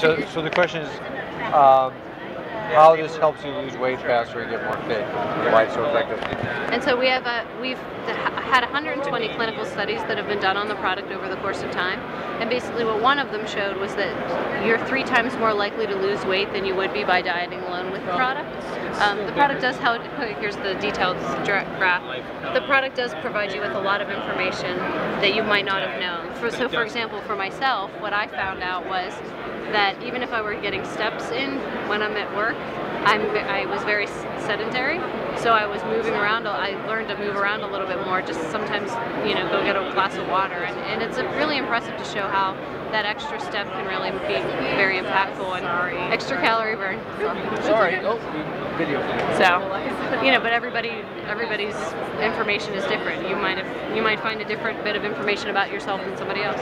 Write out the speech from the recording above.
So, so the question is, um, how this helps you lose weight faster and get more fit, and why it's so effective. And so we have a, we've had 120 clinical studies that have been done on the product over the course of time. And basically what one of them showed was that you're three times more likely to lose weight than you would be by dieting alone with the product. Um, the product does how, here's the detailed graph. The product does provide you with a lot of information that you might not have known. For, so for example, for myself, what I found out was that even if I were getting steps in when I'm at work, I'm, I was very sedentary, so I was moving around. I learned to move around a little bit more, just sometimes, you know, go get a glass of water. And, and it's really impressive to show how that extra step can really be very and extra calorie burn. Sorry. Oh, video. So, you know, but everybody, everybody's information is different. You might have, you might find a different bit of information about yourself than somebody else.